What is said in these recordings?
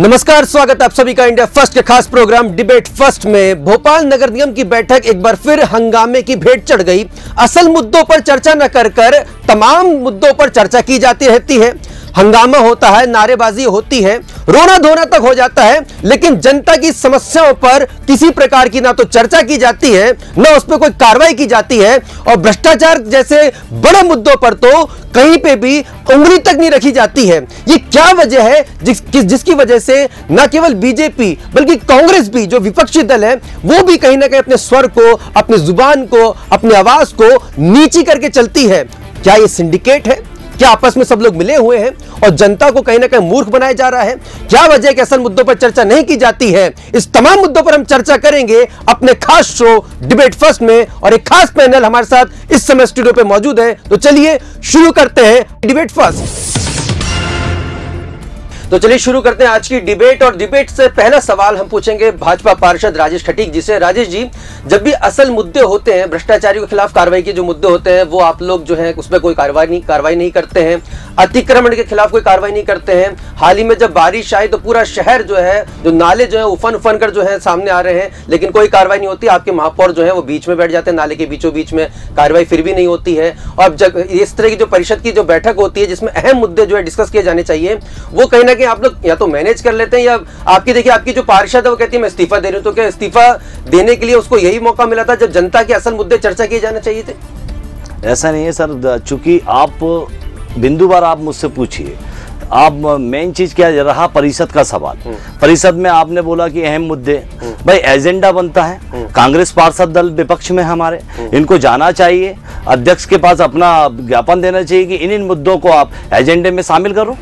नमस्कार, स्वागत आप सभी का इंडिया फ़र्स्ट के खास प्रोग्राम डिबेट फ़र्स्ट में। भोपाल नगर निगम की बैठक एक बार फिर हंगामे की भेंट चढ़ गई। असल मुद्दों पर चर्चा न कर कर तमाम मुद्दों पर चर्चा की जाती रहती है, हंगामा होता है, नारेबाजी होती है रोना धोना तक हो जाता है, लेकिन जनता की समस्याओं पर किसी प्रकार की ना तो चर्चा की जाती है, ना उस पर कोई कार्रवाई की जाती है, और भ्रष्टाचार जैसे बड़े मुद्दों पर तो कहीं पे भी उंगली तक नहीं रखी जाती है। ये क्या वजह है जिस जिसकी वजह से न केवल बीजेपी बल्कि कांग्रेस भी, जो विपक्षी दल है, वो भी कहीं ना कहीं अपने स्वर को, अपनी ज़ुबान को, अपनी आवाज़ को नीची करके चलती है। क्या ये सिंडिकेट है? क्या आपस में सब लोग मिले हुए हैं? और जनता को कहीं ना कहीं मूर्ख बनाया जा रहा है? क्या वजह के असल मुद्दों पर चर्चा नहीं की जाती है? इस तमाम मुद्दों पर हम चर्चा करेंगे अपने खास शो डिबेट फ़र्स्ट में, और एक खास पैनल हमारे साथ इस समय स्टूडियो पे मौजूद है। तो चलिए शुरू करते हैं डिबेट फ़र्स्ट तो चलिए शुरू करते हैं आज की डिबेट और डिबेट से पहला सवाल हम पूछेंगे भाजपा पार्षद राजेश खटीक जी से। राजेश जी, जब भी असल मुद्दे होते हैं, भ्रष्टाचारियों के खिलाफ कार्रवाई के जो मुद्दे होते हैं, वो आप लोग जो है, उसमें कोई कार्रवाई नहीं कार्रवाई नहीं करते हैं। अतिक्रमण के खिलाफ कोई कार्रवाई नहीं करते हैं। हाल ही में जब बारिश आई तो पूरा शहर जो है, जो नाले जो है, उफन उफन कर जो है, सामने आ रहे हैं। लेकिन कोई कार्रवाई नहीं होती, आपके महापौर जो है, वो बीच में बैठ जाते हैं, नाले के बीचों बीच में कार्रवाई फिर भी नहीं होती है। और जब इस तरह की जो परिषद की जो बैठक होती है, जिसमें अहम मुद्दे जो है, डिस्कस किए जाने चाहिए, वो कहीं ना कहीं आप लोग या तो मैनेज कर लेते हैं या आपकी देखिए आपकी जो पार्षद है वो कहती है मैं इस्तीफा दे रही हूँ। तो क्या इस्तीफा देने के लिए उसको यही मौका मिला था जब जनता के असल मुद्दे चर्चा किए जाने चाहिए थे? ऐसा नहीं है सर चूँकि आप बिंदु बार आप मुझसे पूछिए। आप मेन चीज़ क्या रहा परिषद का सवाल। परिषद में आपने बोला कि अहम मुद्दे। भाई एजेंडा बनता है। कांग्रेस पार्षद दल विपक्ष में हमारे। इनको जाना चाहिए। अध्यक्ष के पास अपना ज्ञापन देना चाहिए कि इन इन मुद्दों को आप एजेंडे में शामिल करो।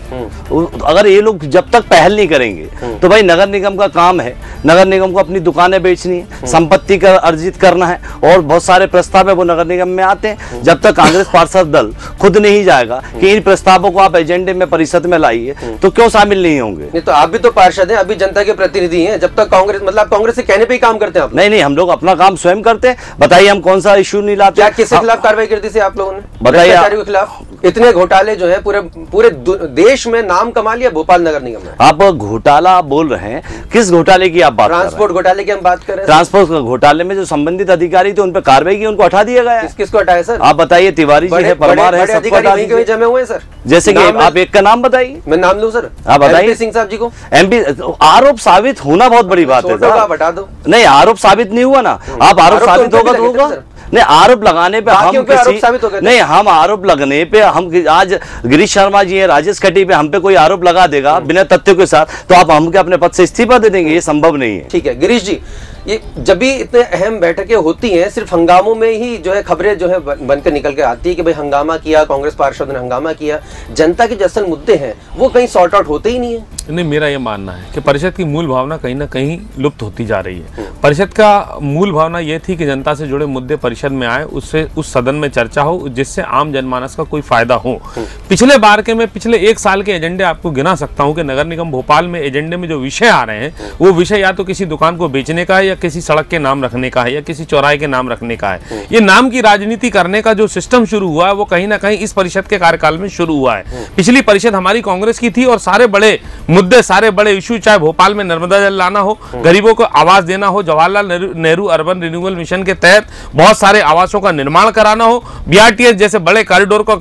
अगर ये लोग जब तक पहल नहीं करेंगे तो भाई नगर निगम का काम है। नगर निगम को अपनी दुकानें बेचनी है संपत्ति का अर्जित करना है और बहुत सारे प्रस्ताव है वो नगर निगम में आते हैं। जब तक कांग्रेस पार्षद दल खुद नहीं जाएगा कि इन प्रस्तावों को आप एजेंडे में परिषद में लाइए तो क्यों शामिल नहीं होंगे? नहीं तो आप भी तो पार्षद हैं अभी जनता के प्रतिनिधि हैं। जब तक कांग्रेस मतलब कांग्रेस के कहने पे ही काम करते हैं आप नहीं नहीं हम लोग अपना काम स्वयं करते हैं। बताइए हम कौन सा इश्यू नहीं लाते? क्या किसके खिलाफ कार्रवाई करती थी आप लोगों ने? बताइए भ्रष्टाचारियों के खिलाफ? इतने घोटाले जो है पूरे पूरे देश में नाम कमा लिया भोपाल नगर निगम ने। आप घोटाला बोल रहे हैं। किस घोटाले की आप बात कर रहे हैं? ट्रांसपोर्ट घोटाले की हम बात कर रहे हैं। ट्रांसपोर्ट घोटाले में जो संबंधित अधिकारी थे उन पर कार्रवाई की उनको हटा दिया गया किस किसको हटाया सर? आप बताइए तिवारी जी है परमार है सबको जमे हुए सर। जैसे कि आप एक का नाम बताइए। मैं नाम लू सर? आप बताइए। सिंह साहब जी को। एमपी आरोप साबित होना बहुत बड़ी बात है साहब। हटा दो। नहीं आरोप साबित नहीं हुआ ना। आप आरोप तो साबित होगा तो होगा। नहीं आरोप लगाने पे हम पे किसी साबित हो गए नहीं हम आरोप लगने पे हम आज गिरीश शर्मा जी हैं राजेश खटी पे हम पे कोई आरोप लगा देगा बिना तथ्यों के साथ तो आप हम के अपने पद से इस्तीफा दे देंगे ये संभव नहीं है। ठीक है गिरीश जी ये जब भी इतने अहम बैठकें होती हैं, सिर्फ़ हंगामों में ही जो है खबरें जो है बनकर निकल के आती है कि भाई हंगामा किया, कांग्रेस पार्षद ने हंगामा किया, जनता के जो असल मुद्दे हैं, वो कहीं सॉर्ट आउट होते ही नहीं है। नहीं, मेरा ये मानना है कि परिषद की मूल भावना कहीं ना कहीं लुप्त होती जा रही है। परिषद का मूल भावना ये थी कि जनता से जुड़े मुद्दे परिषद में आए, उससे, उस सदन में चर्चा हो, जिससे आम जनमानस का कोई फ़ायदा हो। पिछले बार के मैं, पिछले एक साल के एजेंडे आपको गिना सकता हूँ कि नगर निगम भोपाल में एजेंडे में जो विषय आ रहे हैं, वो विषय या तो किसी दुकान को बेचने का या किसी सड़क के नाम रखने का है या किसी चौराहे के नाम रखने का है। ये नाम की राजनीति करने का जो सिस्टम शुरू हुआ है वो कहीं ना कहीं इस परिषद के कार्यकाल में शुरू हुआ है। पिछली परिषद हमारी कांग्रेस की थी और सारे बड़े मुद्दे सारे बड़े इशू चाहे भोपाल में नर्मदा जल लाना हो गरीबों को आवास देना हो Jawaharlal Nehru- Nehru urban renewal mission के तहत बहुत सारे आवासों का निर्माण कराना हो बीआरटीएस जैसे बड़े कॉरिडोर को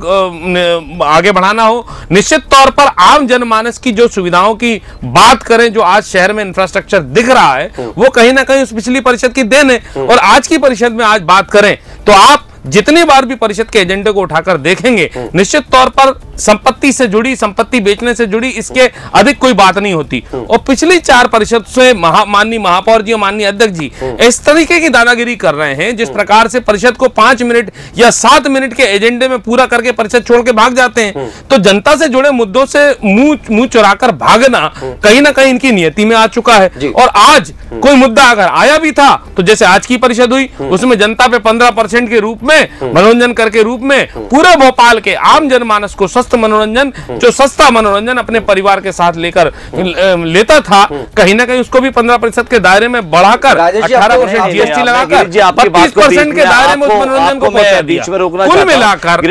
आगे बढ़ाना हो निश्चित तौर पर आम जनमानस की जो सुविधाओं की बात करें जो आज शहर में इंफ्रास्ट्रक्चर दिख रहा है वो कहीं ना कहीं पिछली परिषद की देन है। और आज की परिषद में आज बात करें तो आप जितनी बार भी परिषद के एजेंडे को उठाकर देखेंगे निश्चित तौर पर संपत्ति से जुड़ी संपत्ति बेचने से जुड़ी इसके अधिक कोई बात नहीं होती। और पिछली चार परिषद से महा माननीय महापौर जी और माननीय अध्यक्ष जी इस तरीके की दादागिरी कर रहे हैं जिस प्रकार से परिषद को पाँच मिनट या सात मिनट के एजेंडे में पूरा करके परिषद छोड़ के भाग जाते हैं। तो जनता से जुड़े मुद्दों से मुँह मुँह चुराकर भागना कहीं ना कहीं इनकी नियति में आ चुका है। और आज कोई मुद्दा अगर आया भी था तो जैसे आज की परिषद हुई उसमें जनता पे पंद्रह परसेंट के रूप में में मनोरंजन कर के रूप में पूरे भोपाल के आम जनमानस को स्वस्थ मनोरंजन जो सस्ता मनोरंजन अपने परिवार के साथ लेकर लेता था कहीं ना कहीं उसको भी पंद्रह प्रतिशत के दायरे में बढ़ाकर अठारह परसेंट जीएसटी लगाकर बत्तीस परसेंट के दायरे में मनोरंजन को बीच में रोकना कुल मिलाकर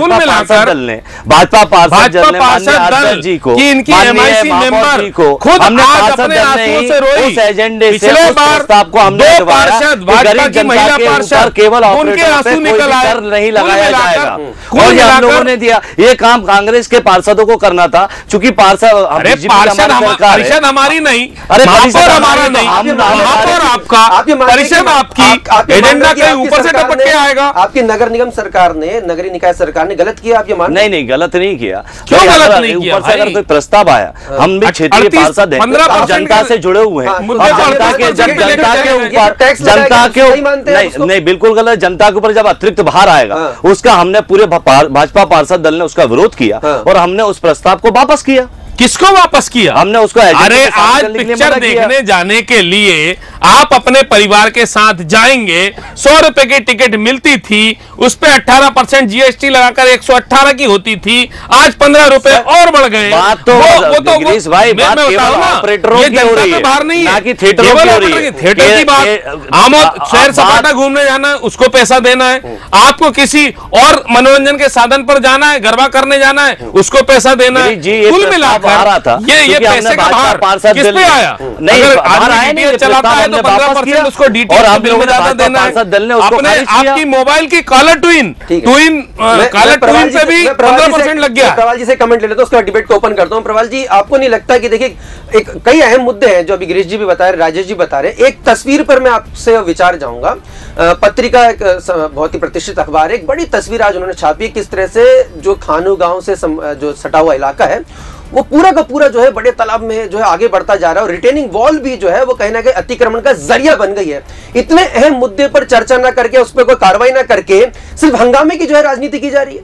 कुल मिलाकर भाजपा भाजपा पार्षद दल जी को इनकी एमआईसी मेंबर को खुद आज अपने आंसुओं से रोई। एजेंडे से पिछले बार दो पार्षद भाजपा की महिला पार्षद केवल उनके आँसू निकल आए नहीं लगाया जाएगा। और ये हम लोगों ने दिया ये काम कांग्रेस के पार्षदों को करना था क्योंकि पार्षद अरे पार्षद है। परिषद हमारी नहीं अरे परिषद हमारा नहीं महापौर आपका हैं परिषद आपकी एजेंडा हैं कि ऊपर से टपक के आएगा। आपकी नगर निगम सरकार ने नगरीय निकाय सरकार ने गलत किया आप ये मान नहीं नहीं गलत नहीं किया। क्यों गलत नहीं किया? ऊपर से अगर कोई प्रस्ताव आया हम भी क्षेत्रीय पार्षद हैं। 15% जनता से जुड़े हुए हैं। हाँ, और जनता के जन- जनता के ऊपर जनता के नहीं नहीं बिल्कुल गलत। जनता के ऊपर जब अतिरिक्त भार आएगा हाँ। उसका हमने पूरे भाजपा पार्षद दल ने उसका विरोध किया हाँ। और हमने उस प्रस्ताव को वापस किया किसको वापस किया? हमने उसको अरे आज पिक्चर देखने जाने के लिए आप अपने परिवार के साथ जाएँगे। सौ रुपए की टिकट मिलती थी उस पर 18 परसेंट जीएसटी लगाकर 118 की होती थी। आज 15 रुपए और बढ़ गए। बात तो वो, वो तो भाई, मैं- ऑपरेटरों की हो रही है, बाहर नहीं है। थिएटरों थिएटर की बात आमोद आ- सपाटा घूमने जाना है उसको पैसा देना है। आपको किसी और मनोरंजन के साधन पर जाना है गरबा करने जाना है उसको पैसा देना है। कुल प्रस्ताव आ रहा था, ये ये पैसे का भार किस पे आया? नहीं, अगर आया नहीं, चलाता है तो हमने 15 परसेंट उसको और लोगों ने देना है। पार्षद दल ने उसको अपने आपकी मोबाइल की caller tune tune caller tune पे से- भी मैं प्रवाल 15 परसेंट लग गया। प्रवाल जी से कमेंट ले लेता हूँ उसके डिबेट को ओपन करता हूँ। प्रवाल जी आपको नहीं लगता कि देखिए एक कई अहम मुद्दे हैं जो अभी गिरीश जी भी बता रहे राजेश जी बता रहे। एक तस्वीर पर मैं आपसे विचार जाऊँगा। पत्रिका एक बहुत ही प्रतिष्ठित अखबार है। एक बड़ी तस्वीर आज उन्होंने छापी किस तरह से जो खानू गाँव से सम, जो सटा हुआ इलाका है वो पूरा का पूरा जो है बड़े तालाब में जो है आगे बढ़ता जा रहा है और रिटेनिंग वॉल भी जो है वो कहीं ना कहीं अतिक्रमण का ज़रिया बन गई है। इतने अहम मुद्दे पर चर्चा ना करके, उस पर कोई कार्रवाई ना करके सिर्फ़ हंगामे की जो है राजनीति की जा रही है।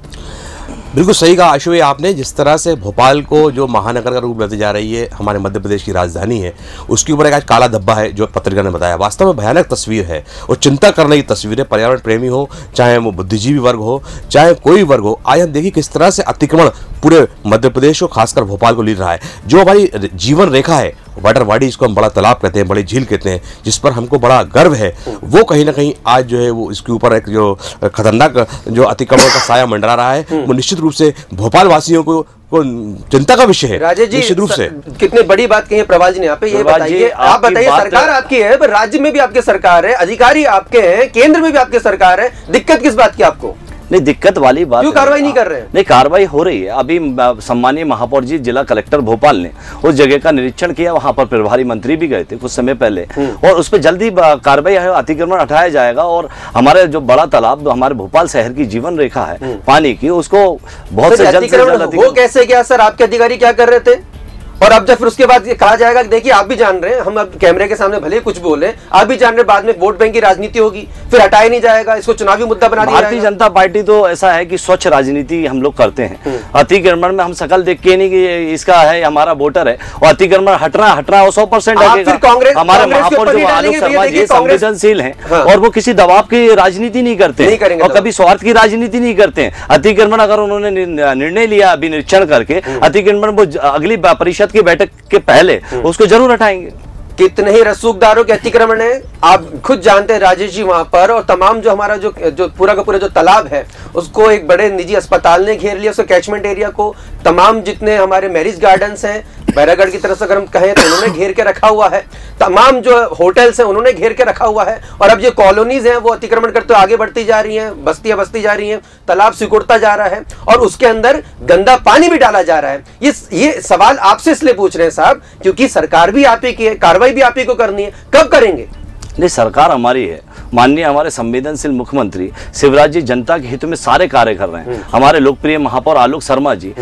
बिल्कुल सही कहा आशु आपने। जिस तरह से भोपाल को जो महानगर का रूप लेते जा रही है, हमारे मध्य प्रदेश की राजधानी है, उसके ऊपर एक आज काला धब्बा है, जो पत्रिका ने बताया। वास्तव में भयानक तस्वीर है और चिंता करने की तस्वीर है पर्यावरण प्रेमी हो, चाहे वो बुद्धिजीवी वर्ग हो, चाहे कोई वर्ग हो आज हम देखिए किस तरह से अतिक्रमण पूरे मध्य प्रदेश को, खासकर भोपाल को ले रहा है। जो हमारी जीवन रेखा है वाटरवाड़ी इसको हम बड़ा तालाब कहते हैं बड़ी झील कहते हैं जिस पर हमको बड़ा गर्व है। वो कहीं ना कहीं आज जो है वो इसके ऊपर एक जो खतरनाक जो अतिक्रमण का साया मंडरा रहा है। वो निश्चित रूप से भोपाल वासियों को को चिंता का विषय है राजेश जी निश्चित रूप से। कितनी बड़ी बात कही है प्रभाल जी ने यहाँ पे ये बताइए। आप बताइए सरकार आपकी है पर राज्य में भी आपकी सरकार है अधिकारी आपके हैं केंद्र में भी आपकी सरकार है। दिक्कत किस बात की आपको? नहीं दिक्कत वाली बात क्यों कार्रवाई नहीं कर रहे हैं? नहीं कार्रवाई हो रही है अभी सम्मानीय महापौर जी जिला कलेक्टर भोपाल ने उस जगह का निरीक्षण किया वहाँ पर प्रभारी मंत्री भी गए थे कुछ समय पहले हम्म। और उस पर जल्दी कार्रवाई है अतिक्रमण हटाया जाएगा और हमारे जो बड़ा तालाब जो हमारे भोपाल शहर की जीवन रेखा है पानी की उसको बहुत से जल्द से हम्म। जल्द हो अतिक्रमण- कैसे गया सर आपके अधिकारी क्या कर रहे थे और अब जब फिर उसके बाद ये कहा जाएगा कि देखिए आप भी जान रहे हैं हम अब कैमरे के सामने भले ही कुछ बोले आप भी जान रहे हैं बाद में वोट बैंक की राजनीति होगी फिर हटाया नहीं जाएगा इसको चुनावी मुद्दा बना दिया भारतीय जनता पार्टी तो ऐसा है कि स्वच्छ राजनीति हम लोग करते हम्म। हैं अतिक्रमण में हम सकल देख के नहीं कि इसका है हमारा वोटर है और अतिक्रमण हटना हटना वो सौ परसेंट कांग्रेस- हमारे महापौर ऊपर जो आलोक शर्मा जी संवेदनशील हैं हाँ। और वो किसी दबाव की राजनीति नहीं करते हैं और कभी स्वार्थ की राजनीति नहीं करते हैं अतिक्रमण अगर उन्होंने निर्णय लिया अभी निरीक्षण करके हम्म। अतिक्रमण वो अगली परिषद की बैठक के पहले हम्म। उसको ज़रूर हटाएँगे। कितने ही रसूखदारों के अतिक्रमण है आप खुद जानते हैं राजेश जी वहाँ पर और तमाम जो हमारा जो जो पूरा का पूरा जो तालाब है उसको एक बड़े निजी अस्पताल ने घेर लिया उसके कैचमेंट एरिया को। तमाम जितने हमारे मैरिज गार्डन्स हैं बैरागढ़ की तरफ़ से अगर हम कहें तो उन्होंने घेर के रखा हुआ है। तमाम जो होटल्स हैं उन्होंने घेर के रखा हुआ है। और अब ये कॉलोनीज हैं वो अतिक्रमण करते हुए आगे बढ़ती जा रही हैं बस्तियाँ बसती जा रही हैं तालाब सिकुड़ता जा रहा है और उसके अंदर गंदा पानी भी डाला जा रहा है। ये ये सवाल आपसे इसलिए पूछ रहे हैं साहब क्योंकि सरकार भी आप ही की है कार्रवाई भी आप ही को करनी है। कब करेंगे? नहीं सरकार हमारी है। माननीय हमारे संवेदनशील मुख्यमंत्री शिवराज जी जनता के हित में सारे कार्य कर रहे हैं। हमारे लोकप्रिय महापौर आलोक शर्मा जी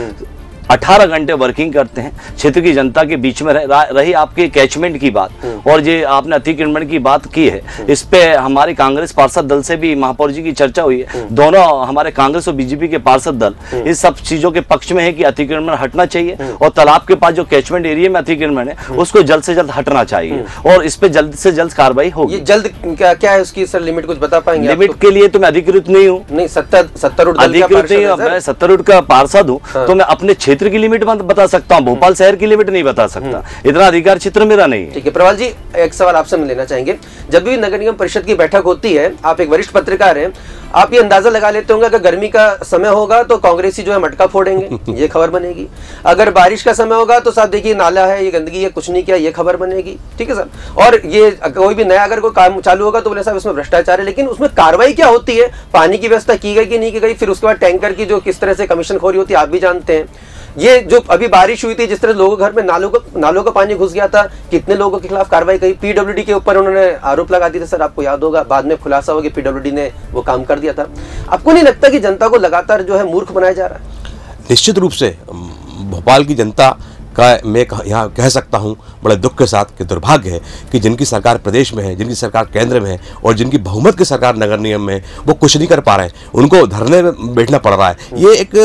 18 घंटे वर्किंग करते हैं। क्षेत्र की जनता के बीच में रह, रही आपके कैचमेंट की बात। और ये आपने अतिक्रमण की बात की है। इस पे हमारे कांग्रेस पार्षद दल से भी महापौर जी की चर्चा हुई है। दोनों हमारे कांग्रेस और बीजेपी के पार्षद दल इस सब चीज़ों के पक्ष में है कि अतिक्रमण हटना चाहिए और तालाब के पास जो कैचमेंट एरिया में अतिक्रमण है उसको जल्द से जल्द हटना चाहिए। और इस पे जल्द से जल्द कार्रवाई होगी। जल्द क्या क्या है उसकी सर लिमिट कुछ बता पाएँगे लिमिट के लिए तो मैं अधिकृत नहीं हूँ? नहीं सत्तर का अधिकृत नहीं हूँ। मैं सत्तरुड का पार्षद हूँ। तो मैं अपने क्षेत्र की लिमिट बता- बता सकता हूँ भोपाल शहर की लिमिट नहीं बता सकता। इतना अधिकार क्षेत्र मेरा नहीं है। ठीक है प्रवाल जी एक सवाल आपसे हम लेना चाहेंगे। जब भी नगर निगम परिषद की बैठक होती है आप एक वरिष्ठ पत्रकार हैं आप ये अंदाज़ा लगा लेते होंगे अगर गर्मी का समय होगा तो कांग्रेसी जो है मटका फोड़ेंगे ये खबर बनेगी। अगर बारिश का समय होगा तो साहब देखिए नाला है ये गंदगी है कुछ नहीं किया ये खबर बनेगी। ठीक है सर? और ये कोई भी नया अगर कोई काम चालू होगा तो बोले साहब इसमें भ्रष्टाचार है लेकिन उसमें कार्रवाई क्या होती है? पानी की व्यवस्था की गई कि नहीं की गई? फिर उसके बाद टैंकर की जो किस तरह से कमीशन खोरी होती है आप भी जानते हैं। ये जो अभी बारिश हुई थी, जिस तरह लोगों घर में नालों को नालों का पानी घुस गया था, कितने लोगों के खिलाफ कार्रवाई की पीडब्ल्यूडी के ऊपर उन्होंने आरोप लगा दिया था, सर, आपको याद होगा, बाद में खुलासा होगा कि पीडब्ल्यूडी ने वो काम कर दिया था। आपको नहीं लगता कि जनता को लगातार जो है मूर्ख बनाया जा रहा है? निश्चित रूप से भोपाल की जनता का मैं यहाँ कह सकता हूँ, बड़े दुख के साथ कि दुर्भाग्य है कि जिनकी सरकार प्रदेश में है, जिनकी सरकार केंद्र में है और जिनकी बहुमत की सरकार नगर निगम में वो कुछ नहीं कर पा रहे हैं। उनको धरने में बैठना पड़ रहा है। ये एक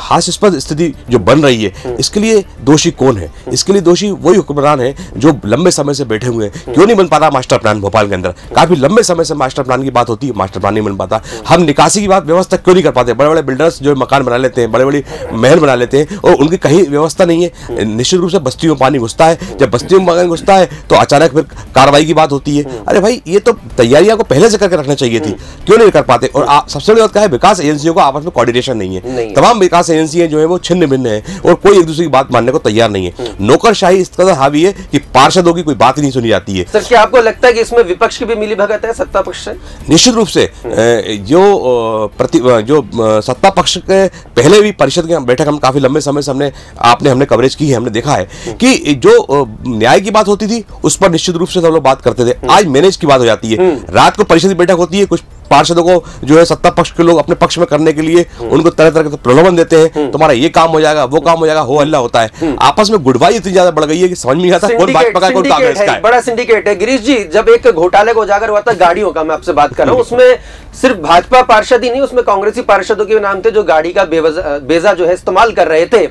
हास्यास्पद स्थिति जो बन रही है, इसके लिए दोषी कौन है? इसके लिए दोषी वही हुक्मरान है जो लंबे समय से बैठे हुए हैं। क्यों नहीं बन पाता मास्टर प्लान भोपाल के अंदर? काफ़ी लंबे समय से मास्टर प्लान की बात होती है, मास्टर प्लान नहीं बन पाता। हम निकासी की बात व्यवस्था क्यों नहीं कर पाते? बड़े बड़े बिल्डर्स जो मकान बना लेते हैं बड़े बड़े महल बना लेते हैं और उनकी कहीं व्यवस्था नहीं है। निश्चित रूप से बस्तियों में पानी घुसता है। जब बस्तियों में पानी घुसता है तो अचानक फिर कार्रवाई की बात होती है। अरे भाई ये तो तैयारियाँ को पहले से करके रखना चाहिए थी। क्यों नहीं कर पाते? और आ- सबसे बड़ी बात क्या है विकास एजेंसियों को आपस में कोऑर्डिनेशन नहीं है। तमाम विकास एजेंसियाँ जो है वो छिन्न भिन्न है और कोई एक दूसरे की बात मानने को तैयार नहीं है। नौकरशाही इस कदर हावी है कि पार्षदों की कोई बात नहीं सुनी जाती है। सर क्या आपको लगता है कि इसमें विपक्ष की भी मिली भगत है सत्ता पक्ष से? निश्चित रूप से जो प्रति जो सत्ता पक्ष के पहले भी परिषद की बैठक हम काफ़ी लंबे समय से हमने आपने हमने कवरेज की है हमने देखा है कि जो न्याय की बात होती थी उस पर निश्चित रूप से सब लोग बात करते थे। आज मैनेज की बात हो जाती है। रात को परिषद की बैठक होती है कुछ पार्षदों को जो है सत्ता पक्ष के लोग अपने पक्ष में करने के लिए उनको तरह तरह के प्रलोभन देते हैं। तुम्हारा ये काम हो जाएगा वो काम हो जाएगा हो हल्ला होता है। आपस में गुडबाई इतनी ज़्यादा बढ़ गई है कि समझ में आता कौन भाजपा का कौन कांग्रेस का है बड़ा सिंडिकेट है। गिरीश जी जब एक घोटाले को उजागर हुआ था गाड़ियों का मैं आपसे बात कर रहा हूँ उसमें सिर्फ़ भाजपा पार्षद ही नहीं उसमें कांग्रेसी पार्षदों के नाम थे जो गाड़ी का बेजा जो है इस्तेमाल कर रहे थे।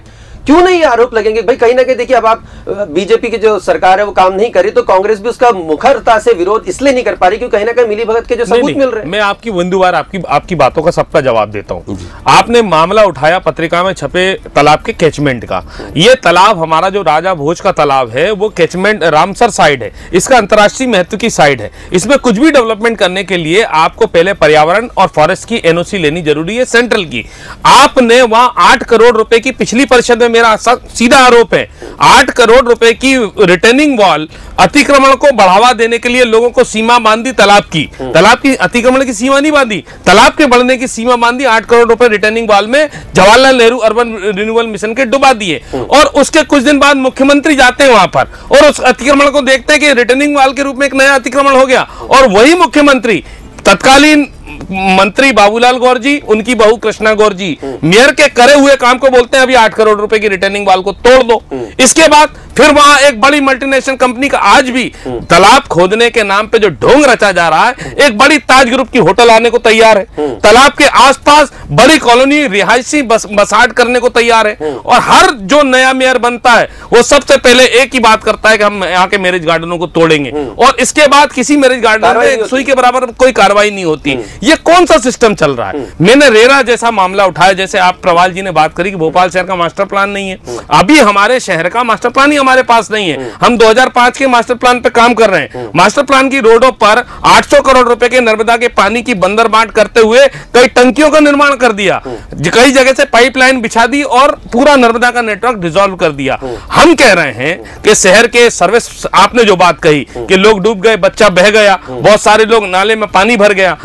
क्यों नहीं आरोप लगेंगे? भाई कहीं ना कहीं देखिए अब आप बीजेपी की जो सरकार है वो काम नहीं करी तो कांग्रेस भी उसका मुखरता से विरोध इसलिए नहीं कर पा रही क्योंकि कहीं ना कहीं मिली भगत के जो सबूत मिल रहे हैं। मैं आपकी बिंदुवार आपकी आपकी बातों का सबका जवाब देता हूँ। आपने मामला उठाया पत्रिका में छपे तालाब के कैचमेंट का। ये तालाब हमारा जो राजा भोज का तालाब है वो कैचमेंट रामसर साइड है। इसका अंतर्राष्ट्रीय महत्व की साइड है। इसमें कुछ भी डेवलपमेंट करने के लिए आपको पहले पर्यावरण और फॉरेस्ट की एनओसी लेनी ज़रूरी है सेंट्रल की। आपने वहाँ आठ करोड़ रुपए की पिछली परिषद में मेरा सीधा आरोप है। आठ करोड़ रुपए की रिटर्निंग वॉल अतिक्रमण को बढ़ावा देने के लिए लोगों को सीमा बांधी तालाब की। तालाब की अतिक्रमण की सीमा नहीं बांधी। तालाब के बढ़ने की सीमा बांधी आठ करोड़ रुपए रिटर्निंग वॉल में Jawaharlal Nehru urban renewal mission के डुबा दिए। और उसके कुछ दिन बाद मुख्यमंत्री जाते हैं वहाँ पर। और उस अतिक्रमण को देखते हैं कि रिटर्निंग वॉल के रूप में एक नया अतिक्रमण हो गया। और वही मुख्यमंत्री तत्कालीन मंत्री बाबूलाल गौर जी उनकी बहू कृष्णा गौर जी मेयर के करे हुए काम को बोलते हैं अभी आठ करोड़ रुपए की रिटर्निंग वाल को तोड़ दो। इसके बाद फिर वहाँ एक बड़ी मल्टीनेशनल कंपनी का आज भी तालाब खोदने के नाम पे जो ढोंग रचा जा रहा है एक बड़ी ताज ग्रुप की होटल आने को तैयार है। तालाब के आसपास बड़ी कॉलोनी रिहायशी बस, बसाट करने को तैयार है। और हर जो नया मेयर बनता है वो सबसे पहले एक ही बात करता है कि हम यहाँ के मैरिज गार्डनों को तोड़ेंगे। और इसके बाद किसी मैरिज गार्डन में सुई के बराबर कोई कार्रवाई नहीं होती। ये कौन सा सिस्टम चल रहा है? मैंने रेरा जैसा मामला उठाया जैसे आप प्रवाल जी ने बात करी कि भोपाल शहर का मास्टर प्लान नहीं है। अभी हमारे शहर का मास्टर प्लान ही हमारे पास नहीं है। हम 2005 के मास्टर प्लान पे काम कर रहे हैं। मास्टर प्लान की रोडों पर 800 करोड़ रुपए के नर्मदा के पानी की बंदर बांट करते हुए कई टंकियों का निर्माण कर दिया। कई जगह से पाइपलाइन बिछा दी और पूरा नर्मदा का नेटवर्क डिजोल्व कर दिया। हम कह रहे हैं कि शहर के सर्विस आपने जो बात कही कि लोग डूब गए बच्चा बह गया बहुत सारे लोग नाले में पानी भर गया।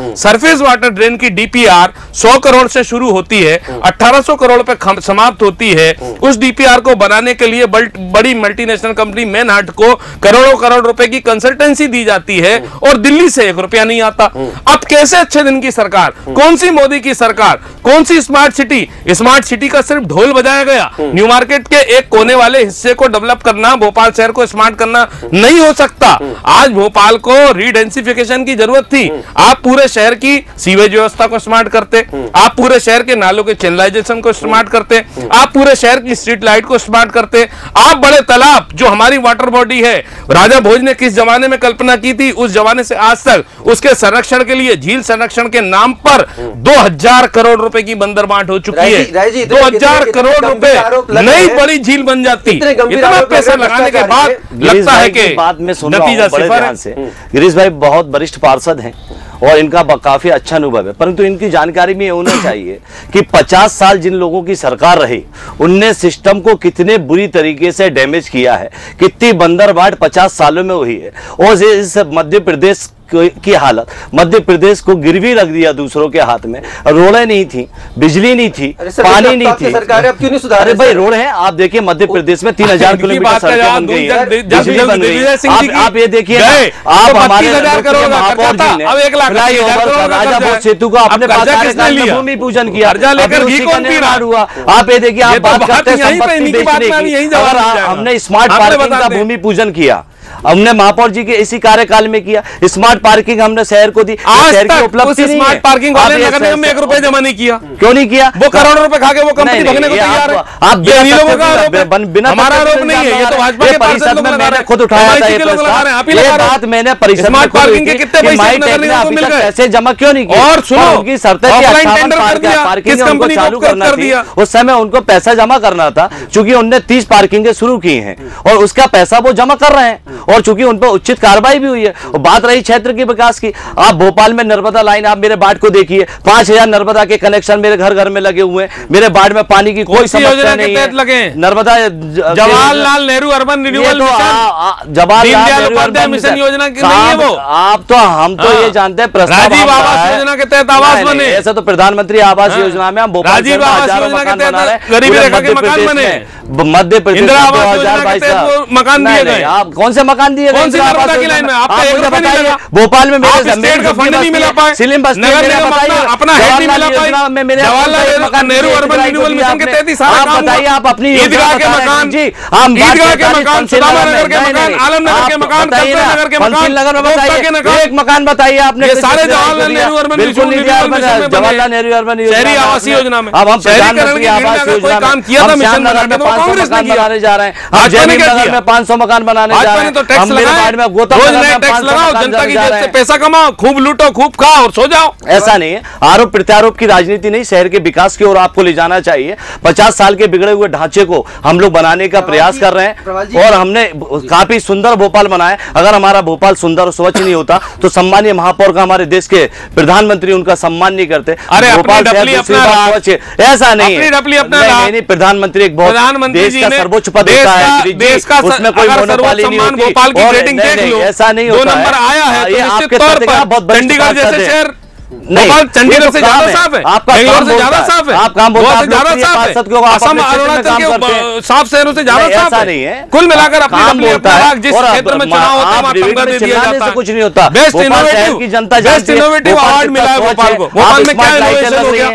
सरफेस वाटर ड्रेन की डीपीआर 100 करोड़ से शुरू होती है 1800 करोड़ पे समाप्त होती है। उस डीपीआर को बनाने के लिए बड़ी मल्टीनेशनल कंपनी मैनहट को करोड़ों करोड़ रुपए की कंसल्टेंसी दी जाती है और दिल्ली से एक रुपया नहीं आता। अब कैसे अच्छे दिन की सरकार? कौन सी मोदी की सरकार? कौन सी स्मार्ट सिटी स्मार्ट सिटी का सिर्फ़ ढोल बजाया गया। न्यू मार्केट के एक कोने वाले हिस्से को डेवलप करना भोपाल शहर को स्मार्ट करना नहीं हो सकता। आज भोपाल को रीडेंसिफिकेशन की ज़रूरत थी। आप पूरे शहर की सीवेज व्यवस्था को स्मार्ट करते आप पूरे शहर के नालों के चैनलाइजेशन को स्मार्ट करते आप पूरे शहर की स्ट्रीट लाइट को स्मार्ट करते आप बड़े तालाब जो हमारी वाटर बॉडी है राजा भोज ने किस जमाने में कल्पना की थी? उस जमाने से आज तक। उसके संरक्षण के लिए झील संरक्षण के नाम पर 2000 करोड़ रुपए की बंदर बांट हो चुकी है। दो हज़ार करोड़ रुपए नई बड़ी झील बन जाती। इतना पैसा लगाने के बाद लगता है कि की में सुन नतीजा गिरीश भाई बहुत वरिष्ठ पार्षद हैं। और इनका काफ़ी अच्छा अनुभव है। परंतु इनकी जानकारी में ये होना चाहिए कि 50 साल जिन लोगों की सरकार रही उनने सिस्टम को कितने बुरी तरीके से डैमेज किया है। कितनी बंदरबाट 50 सालों में हुई है। और इस मध्य प्रदेश को- की हालत। मध्य प्रदेश को गिरवी रख दिया दूसरों के हाथ में। रोड़े नहीं थी बिजली नहीं थी पानी नहीं थी। सरकार अब क्यों नहीं सुधार अरे भाई रोड है आप देखिए मध्य प्रदेश में तीन हज़ार किलोमीटर आप ये देखिए आप हमारे 25,000 लोकप्रिय करोड़ का महापौर खर्चा जी ने था, अब एक लाख अस्सी फ्लाई हज़ार ओवर करोड़ का का राजा खर्चा भोज। सेतु का लिया? भूमि पूजन किया। हुआ। आप ये देखिए आप तो बात करते हैं। हमने स्मार्ट पार्किंग का भूमि पूजन किया हमने महापौर जी के इसी कार्यकाल में किया। स्मार्ट पार्किंग हमने शहर को दी। शहर की उपलब्धि स्मार्ट पार्किंग वाले नगर निगम में एक रुपए जमा नहीं किया। क्यों नहीं किया? वो करोड़ों रुपए खा के वो कंपनी भगने को तैयार है। आप- लोगों का आरोप। बिना हमारा आरोप नहीं है ये तो भाजपा के परिषद में मैंने खुद उठाया था ये बात मैंने परिषद स्मार्ट पार्किंग के कितने पैसे नगर निगम को मिल गए? पैसे जमा क्यों नहीं किए? और सुनो, उनकी शर्तें पार्किंग उनको चालू कर करना थी? उस समय उनको पैसा जमा करना था चूँकि उनने तीस पार्किंगें शुरू की हैं और उसका पैसा वो जमा कर रहे हैं और चूँकि उन पर उचित कार्रवाई भी हुई है और बात रही क्षेत्र के विकास की आप भोपाल में नर्मदा लाइन आप मेरे बाट को देखिए पाँच हज़ार नर्मदा के कनेक्शन मेरे घर घर में लगे हुए हैं मेरे बाढ़ में पानी की कोई समस्या नहीं है लगे नर्मदा जवाहरलाल नेहरू अर्बन रिन्यूअल तो जवाहरलाल मिशन योजना की नहीं है वो। आप तो हम तो हाँ। ये जानते हैं राजीव आवास योजना के तहत आवास बने। ऐसा तो प्रधानमंत्री आवास हाँ। योजना में हम भोपाल राजीव आवास योजना के तहत हैं। गरीबी रेखा के मध्य मकान प्रदेश बने। मध्य प्रदेश इंदिरा में आवास 2022 योजना के तहत मकान दिए गए। आप कौन से मकान दिए कौन सी नर्मदा की लाइन में? आपका आप एक रुपया नहीं लगा। भोपाल में मेरे आप ज़मीन स्टेट का फंड नहीं मिला पाए सिलिम बस्ती नगर निगम अपना- अपना हेड नहीं जवाहरलाल मिला पाए नेहरू अर्बन रिन्यूअल मिशन के तहत ही सारा आप काम बताइए आप अपनी योजना ईदगाह के बता रहे हैं मकान जी हम ईदगाह के मकान सुदामा नगर नगर के में। नहीं, मकान नहीं, आलमनगर के मकान कल्पना नगर के मकान नगर में बताइए एक मकान बताइए आपने सारे Jawaharlal Nehru urban renewal Jawaharlal Nehru urban शहरी में योजना में। अब हम प्रधानमंत्री आवास योजना काम किया था मिशन बनाने में में, वो 500 कांग्रेस ने मकान किया। बनाने जा रहे हैं हम भाजपा ने जयवीर क्या नगर किया? में 500 मकान बनाने जा रहे ने हैं तो टैक्स लगाए। रोज नए लगाओ जनता की जेब से पैसा कमाओ खूब लूटो खूब खाओ और सो जाओ। ऐसा नहीं है आरोप प्रत्यारोप की राजनीति नहीं शहर के विकास की ओर आपको ले जाना चाहिए। पचास साल के बिगड़े हुए ढांचे को हम लोग बनाने का प्रयास कर रहे हैं और हमने काफ़ी सुंदर भोपाल बनाया अगर हमारा भोपाल सुंदर और स्वच्छ नहीं होता तो सम्मानीय महापौर का हमारे देश के प्रधानमंत्री उनका सम्मान नहीं करते। अरे भोपाल ऐसा नहीं है। प्रधानमंत्री एक बहुत प्रधानमंत्री देश का सर्वोच्च पद देश होता है उसमें कोई भोपाल की रेटिंग देख लो, ऐसा नहीं दो नंबर आया है, तो निश्चित तौर पर चंडीगढ़ जैसे शहर नहीं, चंडीगढ़ तो से ज़्यादा साफ़ है। आपका बेंगलोर से ज़्यादा साफ़ है। आप काम बोलता गोवा है, से ज़्यादा साफ़ है। असम अरुणाचल के हैं। साफ़ शहरों से ज़्यादा साफ़ है। कुल मिलाकर है। राग जिस क्षेत्र में चुनाव होता है है। कुछ नहीं होता। बेस्ट इनोवेटिव की जनता बेस्ट इनोवेटिव अवार्ड मिला है भोपाल को। भोपाल में क्या इनोवेशन हो गया?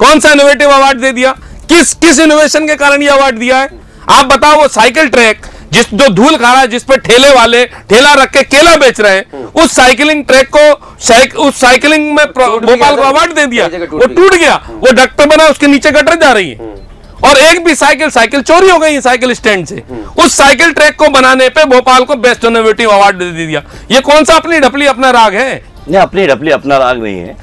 कौन सा इनोवेटिव अवार्ड दे दिया? किस किस इनोवेशन के कारण ये अवार्ड दिया है आप बताओ वो साइकिल ट्रैक जिस जो धूल खा रहा है जिस पे ठेले वाले ठेला रख के केला बेच रहे हैं उस साइकिलिंग ट्रैक को साइक, उस साइकिलिंग में भोपाल को अवार्ड दे दिया। वो टूट गया। वो डक्टर बना उसके नीचे गटर जा रही है। और एक भी साइकिल साइकिल चोरी हो गई है साइकिल स्टैंड से। उस साइकिल ट्रैक को बनाने पे भोपाल को बेस्ट इनोवेटिव अवार्ड दे दिया। ये कौन सा अपनी ढपली अपना राग है? नहीं अपनी डपली अपना राग नहीं है।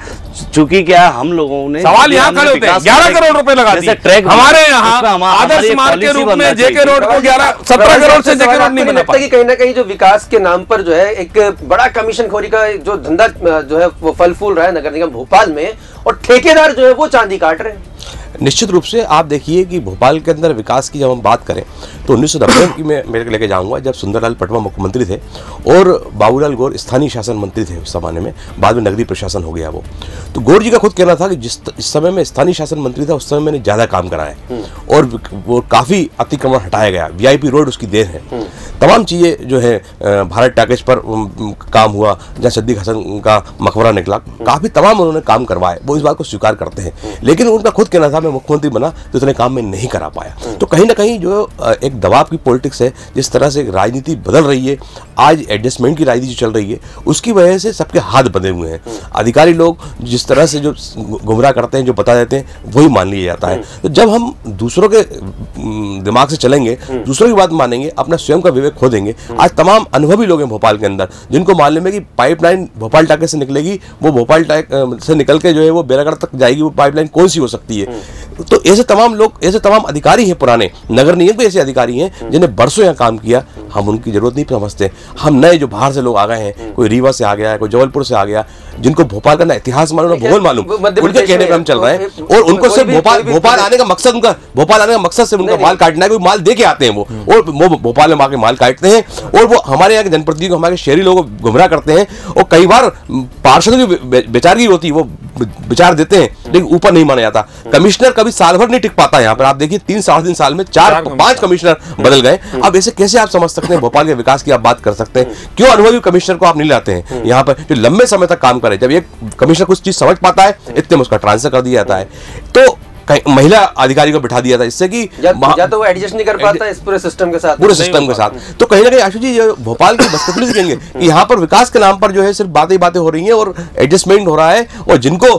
चूँकि क्या हम लोगों ने सवाल यहाँ खड़े होते हैं। ग्यारह करोड़ रुपए लगा दिए। ट्रैक हमारे यहाँ आदर्श मार्ग के रूप में जेके रोड को ग्यारह सत्रह करोड़ से जेके रोड नहीं बना कि कहीं ना कहीं जो विकास के नाम पर जो है एक बड़ा कमीशन खोरी का जो धंधा जो है वो फल फूल रहा है नगर निगम भोपाल में और ठेकेदार जो है वो चांदी काट रहे हैं। निश्चित रूप से आप देखिए कि भोपाल के अंदर विकास की जब हम बात करें तो उन्नीस सौ नब्बे की मैं मेरे को लेके जाऊँगा जब सुंदरलाल पटवा मुख्यमंत्री थे और बाबूलाल गौर स्थानीय शासन मंत्री थे उस जमाने में बाद में नगरीय प्रशासन हो गया वो। तो गौर जी का खुद कहना था कि जिस इस समय में स्थानीय शासन मंत्री था उस समय मैंने ज़्यादा काम कराया और वो काफ़ी अतिक्रमण हटाया गया वीआईपी रोड उसकी देर है। तमाम चीज़ें जो है भारत टैकेज पर काम हुआ जहाँ सद्दीक हसन का मकबरा निकला काफ़ी तमाम उन्होंने काम करवाए वो इस बात को स्वीकार करते हैं। लेकिन उनका खुद कहना था मैं मुख्यमंत्री बना तो इतने काम में नहीं करा पाया। तो कहीं ना कहीं जो एक दबाव की पॉलिटिक्स है, जिस तरह से राजनीति बदल रही है, आज एडजस्टमेंट की राजनीति चल रही है, उसकी वजह से सबके हाथ बंधे हुए हैं। अधिकारी लोग जिस तरह से जो गुमराह करते हैं, जो बता देते हैं, वही मान लिया जाता है। तो जब हम दूसरों के दिमाग से चलेंगे, दूसरों की बात मानेंगे, अपना स्वयं का विवेक खो देंगे आज तमाम अनुभवी लोग हैं भोपाल के अंदर, जिनको मालूम है कि पाइपलाइन भोपाल टाके से निकलेगी, वो भोपाल टाक से निकल के जो है वो बेरागढ़ तक जाएगी, वो पाइपलाइन कौन सी हो सकती है? तो ऐसे तमाम लोग ऐसे तमाम अधिकारी हैं पुराने नगर निगम के ऐसे अधिकारी हैं जिन्हें बरसों यहाँ काम किया। हम उनकी ज़रूरत नहीं समझते। हम नए जो बाहर से लोग आ गए हैं कोई रीवा से आ गया है कोई जबलपुर से आ गया जिनको भोपाल का ना इतिहास मालूम ना भूगोल मालूम उनके कहने पे में हम चल रहे हैं। और उनको सिर्फ़ भोपाल भोपाल आने का मकसद उनका भोपाल आने का मकसद सिर्फ़ उनका माल काटना है कोई माल दे के आते हैं वो। और वो भोपाल में आके माल काटते हैं और वो हमारे यहाँ के जनप्रतिनिधि को हमारे शहरी लोगों को गुमराह करते हैं और कई बार पार्षद की बेचारगी होती है वो विचार देते हैं लेकिन ऊपर नहीं माना जाता। कमिश्नर कभी साल भर नहीं टिक पाता यहाँ पर। आप देखिए तीन साढ़े तीन साल में चार चार पाँच कमिश्नर। बदल गए। अब ऐसे कैसे आप समझ सकते हैं? भोपाल के विकास की आप बात कर सकते हैं। क्यों अनुभवी कमिश्नर को आप नहीं लाते हैं? यहाँ पर जो लंबे समय तक काम करे जब एक कमिश्नर कुछ चीज़ समझ पाता है इतने में उसका ट्रांसफ़र कर दिया जाता है। तो कहीं- महिला अधिकारी को बिठा दिया था इससे कि या, या तो वो एडजस्ट नहीं कर पाता इस पूरे सिस्टम के साथ। पूरे सिस्टम के साथ। तो कहीं ना कहीं आशु जी भोपाल की बदकिस्मती से कहेंगे कि यहाँ पर विकास के नाम पर जो है सिर्फ़ बातें बातें हो रही हैं और एडजस्टमेंट हो रहा है और जिनको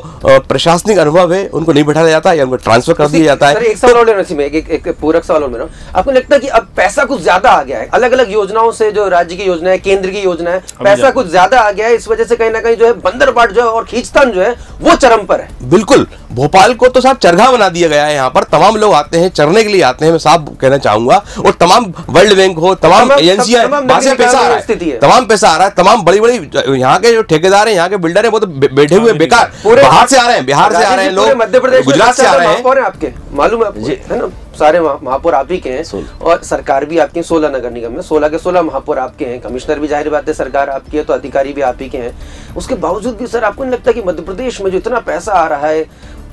प्रशासनिक अनुभव है उनको नहीं बिठाया जाता या उनको ट्रांसफ़र कर दिया जाता है। एक सवाल और लेना एक, पूरक सवाल और मेरा। आपको लगता है कि अब पैसा कुछ ज़्यादा आ गया है? अलग अलग योजनाओं से जो राज्य की योजना है केंद्र की योजना है पैसा कुछ ज़्यादा आ गया है इस वजह से कहीं ना कहीं जो है बंदरबाट जो है और खींचतान जो है वो चरम पर है। बिल्कुल भोपाल को तो साहब चरखा बना दिया गया है यहाँ पर। तमाम लोग आते हैं चरने के लिए आते हैं मैं साफ़ कहना चाहूँगा। और तमाम वर्ल्ड बैंक हो तमाम एजेंसियाँ तमाम वहाँ से पैसा आ रहा है। तमाम पैसा आ रहा है। तमाम बड़ी बड़ी यहाँ के जो ठेकेदार हैं यहाँ के बिल्डर हैं वो तो बैठे हुए बेकार। बाहर से आ रहे हैं बिहार से आ रहे हैं पूरे मध्य प्रदेश गुजरात से आ रहे हैं। आपके? मालूम है है ना? सारे महापौर आप ही के हैं। और सरकार भी आपकी सोलह नगर निगम में। सोलह के सोलह महापौर आपके हैं। कमिश्नर भी ज़ाहिर बात है सरकार आपकी है तो अधिकारी भी आप ही के हैं। उसके बावजूद भी सर आपको नहीं लगता कि मध्य प्रदेश में जो इतना पैसा आ रहा है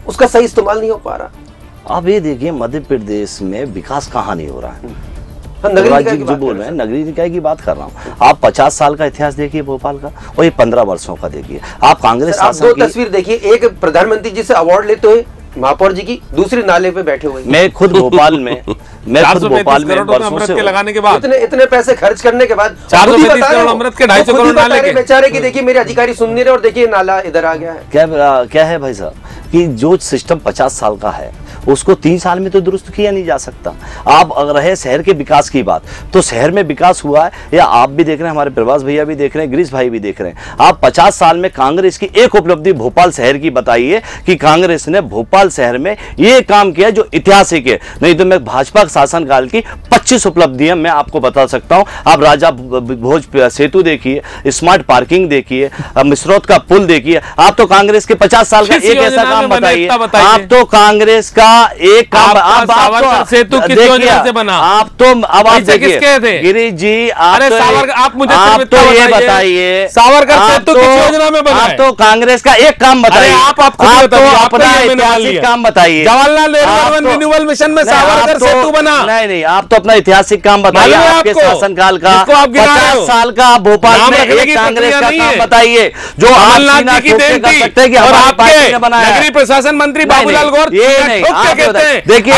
उसका सही इस्तेमाल नहीं हो पा रहा। आप ये देखिए मध्य प्रदेश में विकास कहाँ नहीं हो रहा है? नगरी नगरीय निकाय जी की जो बात बोल रहे हैं नगरीय निकाय की बात कर रहा हूँ। आप पचास साल का इतिहास देखिए भोपाल का और ये पंद्रह वर्षों का देखिए। आप कांग्रेस आप दो तस्वीर देखिए एक प्रधानमंत्री जी से अवार्ड लेते हुए महापौर जी की दूसरे नाले पे बैठे हुए मैं खुद भोपाल में मैं खुद भोपाल में बरसों अमृत से के लगाने के बाद। इतने इतने पैसे खर्च करने के बाद 435 खुद ही करोड़ अमृत के ढाई सौ करोड़ नाले के। बेचारे की देखिए मेरे अधिकारी सुन नहीं रहे और देखिए नाला इधर आ गया है। क्या क्या है भाई साहब कि जो सिस्टम पचास साल का है उसको तीन साल में तो दुरुस्त किया नहीं जा सकता। आप अगर रहे शहर के विकास की बात तो शहर में विकास हुआ है या आप भी देख रहे हैं हमारे प्रभास भैया भी देख रहे हैं गिरीश भाई भी देख रहे हैं। आप पचास साल में कांग्रेस की एक उपलब्धि भोपाल शहर की बताइए कि कांग्रेस ने भोपाल शहर में ये काम किया जो ऐतिहासिक है। नहीं तो मैं भाजपा के शासनकाल की पच्चीस उपलब्धियाँ मैं आपको बता सकता हूँ। आप राजा भोज सेतु देखिए स्मार्ट पार्किंग देखिए अब मिसरौत का पुल देखिए। आप तो कांग्रेस के पचास साल का एक ऐसा काम बताइए? आप तो कांग्रेस का एक काम आप- आप तो- सेतु किस योजना से बना? आप तो अब आप किसके थे? गिरीश जी आप अरे तो सावरकर- आप मुझे आप तो ये बताइए, सावरकर सेतु तो- किस योजना में बना आप तो कांग्रेस का एक काम बताइए आप- आप खुद तो बताइए, अपना ऐतिहासिक। काम बताइए जवाहरलाल नेहरू रिन्यूअल मिशन में सावरकर सेतु बना। नहीं नहीं आप तो अपना ऐतिहासिक काम बताइए आपके? शासनकाल का। पचास साल का भोपाल में एक कांग्रेस का काम। बताइए जो आप की देन कर थी सकते हैं कि और हमारी पार्टी आपके ने बनाया। नगरीय प्रशासन मंत्री बाबूलाल गौर ये नहीं, कहते हैं? देखिए,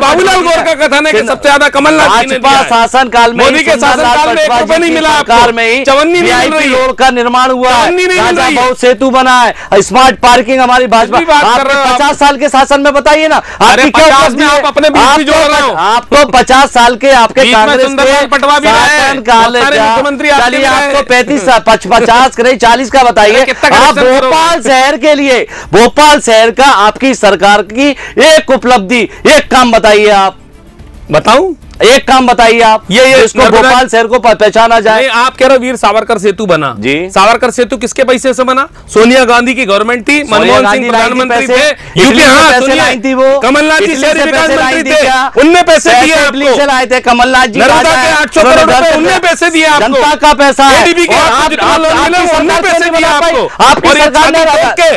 बाबूलाल गौर का कथन है कि सबसे ज़्यादा कमलनाथ भाजपा शासन काल में मोदी के शासन काल में एक रुपए नहीं मिला सरकार में ही चवन्नी नहीं मिल। रोड का निर्माण हुआ है। नहीं सेतु बना है। स्मार्ट पार्किंग हमारी भाजपा? पचास साल के शासन में बताइए ना। आपकी क्या में आप अपने तो जोड़ रहे। आप तो पचास साल के आपके बीच में कांग्रेस सुंदरलाल पटवा भी रहे। शासन काल बहुत सारे का- मुख्यमंत्री चलिए भी आप रहे। हैं। पैंतीस पचास करे चालीस का बताइए। आप भोपाल शहर के लिए भोपाल शहर का आपकी सरकार की एक उपलब्धि। एक काम बताइए आप। बताऊँ? एक काम बताइए आप ये- ये इसको भोपाल शहर को पहचाना जाए। आप कह रहे हो वीर सावरकर सेतु बना। जी। सावरकर सेतु किसके पैसे से बना? सोनिया गांधी की गवर्नमेंट थी मनमोहन सिंह प्रधानमंत्री थे यूपी हाँ थी वो। कमलनाथ जी शहरी विकास मंत्री थी उनने पैसे दिए से थे कमलनाथ जी आठ सौ के 800 करोड़ रुपए उनने पैसे दिए आपको। जनता का पैसा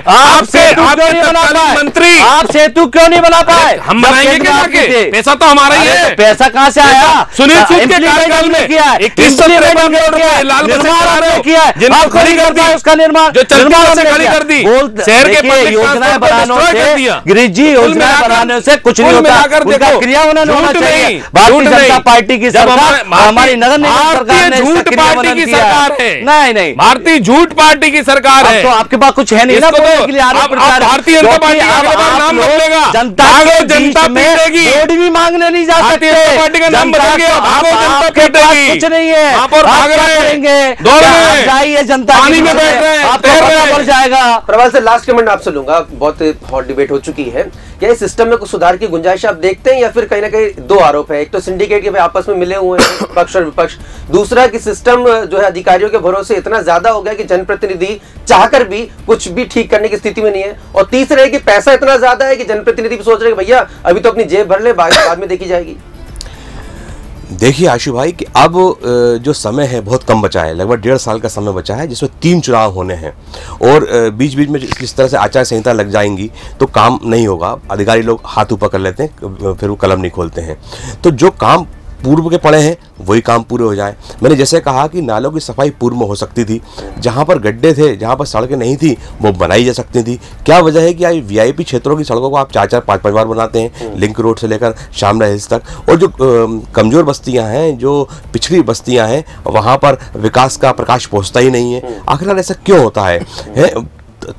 आपसे-? मंत्री। आप सेतु क्यों नहीं बना पाए? हम बनाएँगे। पैसा तो हमारा ही है। तो पैसा कहाँ से आया सुनील सूद के कार्यकाल में किया है। 21 Implement करोड़ रुपए किया है। लाल बसें निर्माण करा रहे आपने हो। किया है। खड़ी कर करता दी। है उसका निर्माण जो चलती निर्माण खड़ी कर दी। शहर के योजनाएँ बनाने। गिरीश जी योजनाएँ बनाने से कुछ नहीं होता देखो, क्रियान्वयन होना चाहिए भारतीय जनता पार्टी की सरकार हमारी नगर निगम सरकार भारतीय ने झूठ पार्टी की सरकार है नहीं नहीं भारतीय झूठ पार्टी की सरकार है तो आपके पास कुछ है नहीं ना बोलने तो के लिए आरोप। भारतीय जनता पार्टी नाम। जनता जनता में। भी मांगने नहीं जा सकते का नाम आप- आपके कुछ नहीं है। वहाँ पर आप भाग रहे। करेंगे। जाइए जनता पानी में बैठ रहे हैं, हैं। पड़ जाएगा। प्रवाल से लास्ट कमेंट आपसे लूँगा। बहुत हॉट डिबेट हो चुकी है। क्या इस सिस्टम में कुछ सुधार की गुंजाइश आप देखते हैं या फिर कहीं ना कहीं दो आरोप है? एक तो सिंडिकेट के आपस में मिले हुए हैं पक्ष और विपक्ष। दूसरा कि सिस्टम जो है अधिकारियों के भरोसे इतना ज़्यादा हो गया कि जनप्रतिनिधि चाहकर भी कुछ भी ठीक करने की स्थिति में नहीं है। और तीसरा है कि पैसा इतना ज़्यादा है कि जनप्रतिनिधि भी सोच रहे भैया अभी तो अपनी जेब भर ले बाद में देखी जाएगी। देखिए आशु भाई, कि अब जो समय है बहुत कम बचा है। लगभग डेढ़ साल का समय बचा है, जिसमें तीन चुनाव होने हैं। और बीच बीच में जिस तरह से आचार संहिता लग जाएँगी तो काम नहीं होगा। अधिकारी लोग हाथ ऊपर कर लेते हैं, फिर वो कलम नहीं खोलते हैं। तो जो काम पूर्व के पड़े हैं वही काम पूरे हो जाए। मैंने जैसे कहा कि नालों की सफ़ाई पूर्व में हो सकती थी। जहाँ पर गड्ढे थे जहाँ पर सड़कें नहीं थी वो बनाई जा सकती थी। क्या वजह है कि आज वीआईपी क्षेत्रों की सड़कों को आप चार चार पाँच पाँच बार बनाते हैं लिंक रोड से लेकर शामला हिल्स तक? और जो कमज़ोर बस्तियाँ हैं जो पिछड़ी बस्तियाँ हैं वहाँ पर विकास का प्रकाश पहुँचता ही नहीं है। आखिरकार ऐसा क्यों होता है, है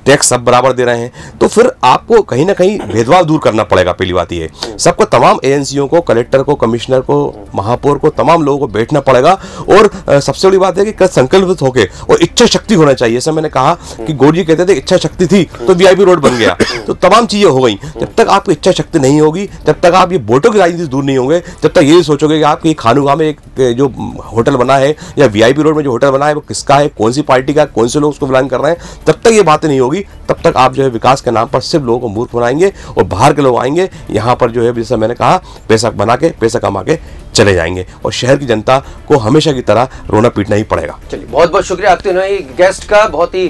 टैक्स सब बराबर दे रहे हैं तो फिर आपको कहीं ना कहीं भेदभाव दूर करना पड़ेगा, पहली बात ये। सबको, तमाम एजेंसियों को कलेक्टर को कमिश्नर को, महापौर को, तमाम लोगों को बैठना पड़ेगा और सबसे बड़ी बात है कि कल संकल्पित होकर और इच्छा शक्ति होना चाहिए। जैसे मैंने कहा कि गोड जी कहते थे इच्छा शक्ति थी तो वीआईपी रोड बन गया। तो तमाम चीज़ें हो गई। जब तक आपको इच्छा शक्ति नहीं होगी, जब तक आप ये वोटों की राजनीति दूर नहीं होंगे, जब तक ये सोचोगे कि आपके खानुगा में एक जो होटल बना है या वीआईपी रोड में जो होटल बना है, वो किसका है, कौन सी पार्टी का कौन से लोग उसको बिलोंग कर रहे हैं, तब तक ये बातें नहीं होगी, तब तक आप जो है विकास के नाम पर सिर्फ़ लोगों को मूर्ख बनाएँगे और बाहर के लोग आएँगे, यहाँ पर जो है, जैसा मैंने कहा, पैसा बना के पैसा कमा के चले जाएँगे। और शहर की जनता को हमेशा की तरह रोना पीटना ही पड़ेगा। चलिए बहुत बहुत शुक्रिया आप तीनों गेस्ट का बहुत ही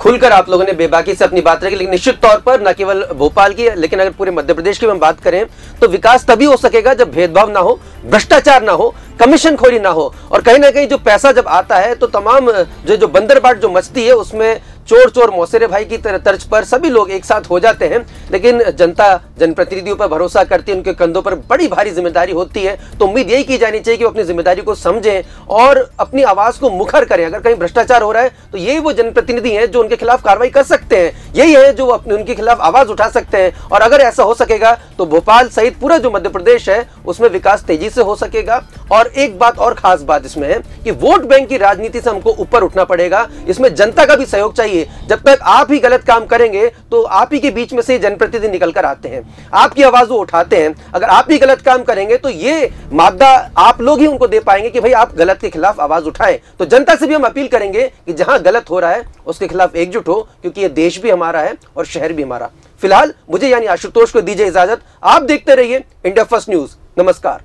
खुलकर आप लोगों ने बेबाकी से अपनी बात रखी, लेकिन निश्चित तौर पर न केवल भोपाल की लेकिन अगर पूरे मध्य प्रदेश की हम बात करें तो विकास तभी हो सकेगा जब भेदभाव ना हो, भ्रष्टाचार ना हो कमीशन खोरी ना हो, और कहीं ना कहीं जो पैसा जब आता है तो तमाम जो जो बंदरबाट, जो मचती है, उसमें चोर चोर मौसेरे भाई की तर्ज पर सभी लोग एक साथ हो जाते हैं, लेकिन जनता, जनप्रतिनिधियों पर भरोसा करती है, उनके कंधों पर बड़ी भारी ज़िम्मेदारी होती है तो उम्मीद यही की जानी चाहिए कि वो अपनी ज़िम्मेदारी को समझें और अपनी आवाज़ को मुखर करें। अगर कहीं भ्रष्टाचार हो रहा है तो यही वो जनप्रतिनिधि हैं जो उनके खिलाफ कार्रवाई कर सकते हैं। यही है जो अपने, उनके खिलाफ आवाज़ उठा सकते हैं। और अगर ऐसा हो सकेगा तो भोपाल सहित पूरा जो मध्य प्रदेश है, उसमें विकास तेज़ी से हो सकेगा। और एक बात और खास बात इसमें है कि वोट बैंक की राजनीति से हमको ऊपर उठना पड़ेगा। इसमें जनता का भी सहयोग चाहिए जब तक आप ही गलत काम करेंगे तो आप ही के बीच में से जनप्रतिनिधि निकल कर आते हैं। आपकी आवाज़ वो उठाते हैं। अगर आप ही गलत काम करेंगे तो ये मादा आप लोग ही उनको दे पाएँगे कि भाई आप गलत के खिलाफ आवाज़ उठाएँ। तो जनता से भी हम अपील करेंगे कि जहाँ गलत हो रहा है, उसके खिलाफ एकजुट हो, क्योंकि ये देश भी हमारा है और शहर भी हमारा। फ़िलहाल, मुझे यानी आशुतोष को दीजिए इजाज़त। आप देखते रहिए इंडिया फ़र्स्ट न्यूज़। नमस्कार।